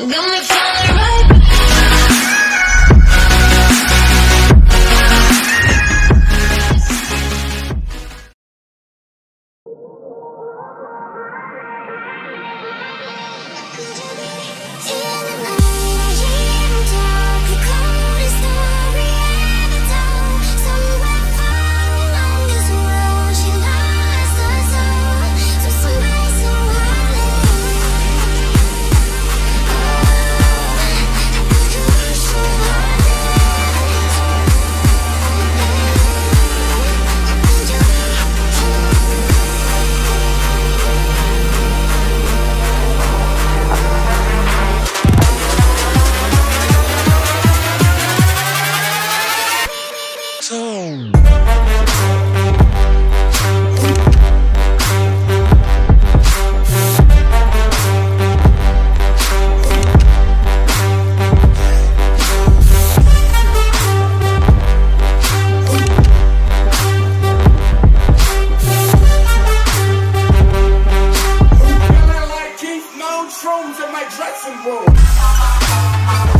Got me feeling shrooms in my dressing room.